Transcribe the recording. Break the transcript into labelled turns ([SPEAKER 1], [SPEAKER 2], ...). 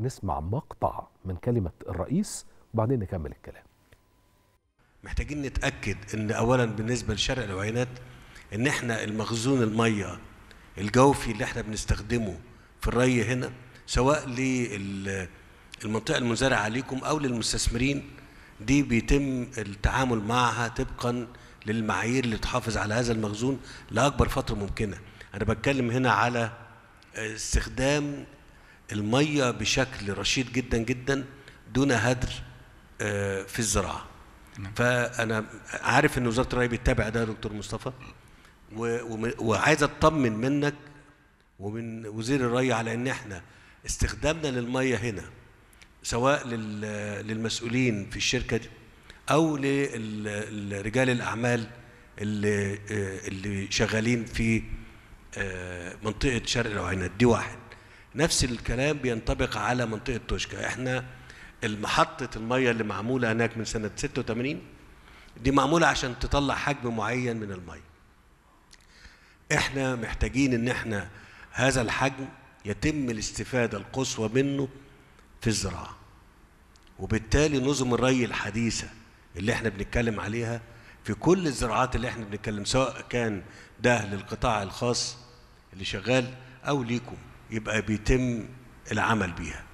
[SPEAKER 1] نسمع مقطع من كلمة الرئيس وبعدين نكمل الكلام.
[SPEAKER 2] محتاجين نتأكد إن اولا بالنسبة لشرق العوينات إن إحنا المخزون المية الجوفي اللي إحنا بنستخدمه في الري هنا سواء للمنطقة المنزرعة عليكم أو للمستثمرين دي بيتم التعامل معها طبقا للمعايير اللي تحافظ على هذا المخزون لأكبر فترة ممكنة. أنا بتكلم هنا على استخدام المية بشكل رشيد جدا جدا دون هدر آه، في الزراعة. فأنا عارف إن وزارة الري بتتابع ده يا دكتور مصطفى. وعايز أطمن منك ومن وزير الري على إن إحنا استخدامنا للمية هنا سواء لل- للمسؤولين في الشركة دي أو لرجال الأعمال اللي آه، اللي شغالين في آه، منطقة شرق العوينات دي واحد. نفس الكلام بينطبق على منطقة توشكا. إحنا المحطة المية اللي معمولة هناك من سنة 86 دي معمولة عشان تطلع حجم معين من المية. إحنا محتاجين ان إحنا هذا الحجم يتم الاستفادة القصوى منه في الزراعة. وبالتالي نظم الري الحديثة اللي إحنا بنتكلم عليها في كل الزراعات اللي إحنا بنتكلم سواء كان ده للقطاع الخاص اللي شغال أو ليكم. يبقى بيتم العمل بيها.